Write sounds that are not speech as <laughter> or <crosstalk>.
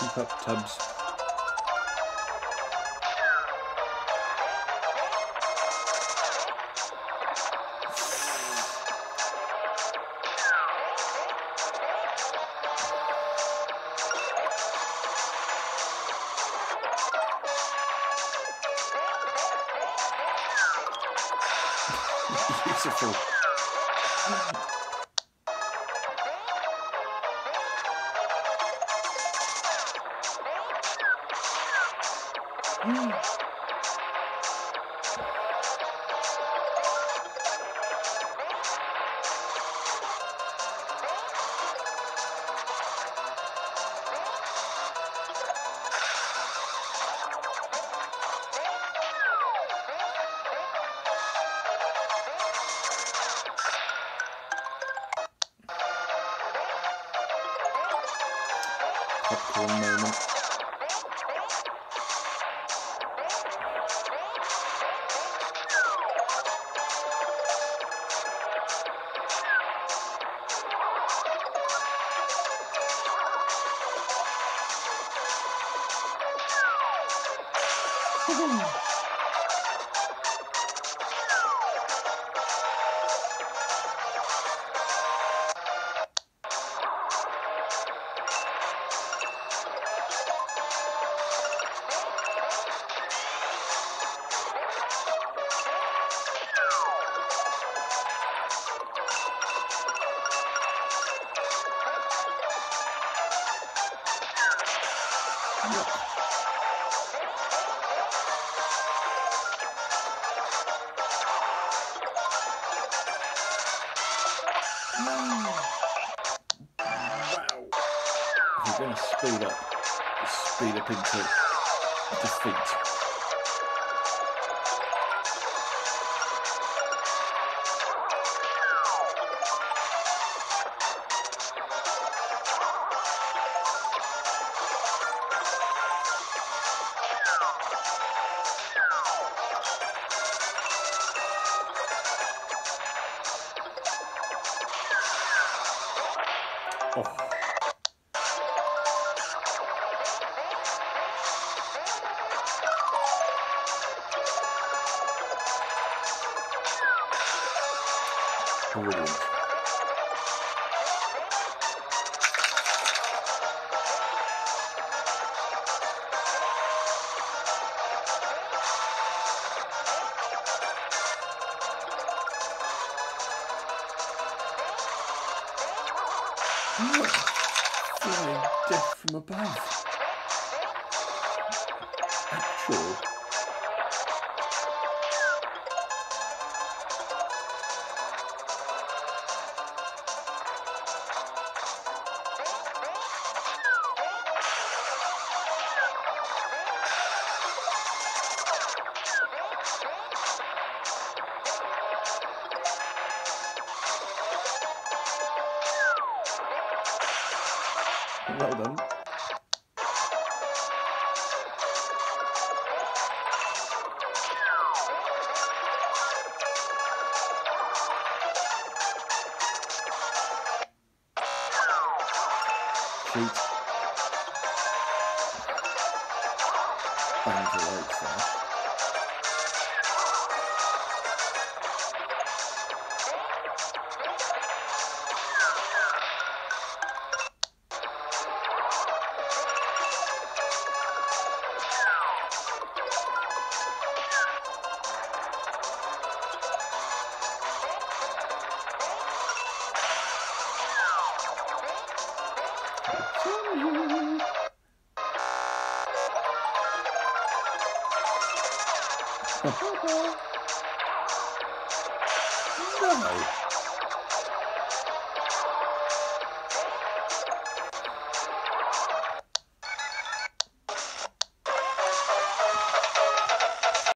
Keep up, Tubbs. <laughs> Beautiful. Popcorn moment. Boom. Yeah. Wow. If you're going to speed up, speed up into defeat. Oh. Flying death from above. Actual. Well done. Cheat. Bang there. 真的没有。